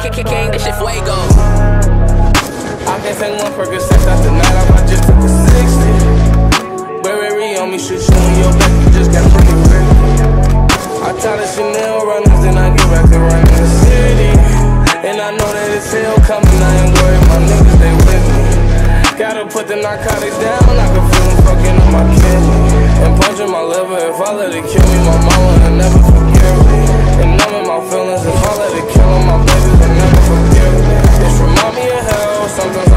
Kick, kick, king, this shit fuego. I can't take one for good sex after night off, I just took the 60. Burberry on me, shit, you your back, you just gotta bring. I tie the Chanel runners, then I get back to running the city. And I know that it's hell coming, I ain't worried, my niggas, they with me. Gotta put the narcotics down, I can feel them fucking on my kidney. And punching my liver, if I let it kill me, my mama will never forget. sometimes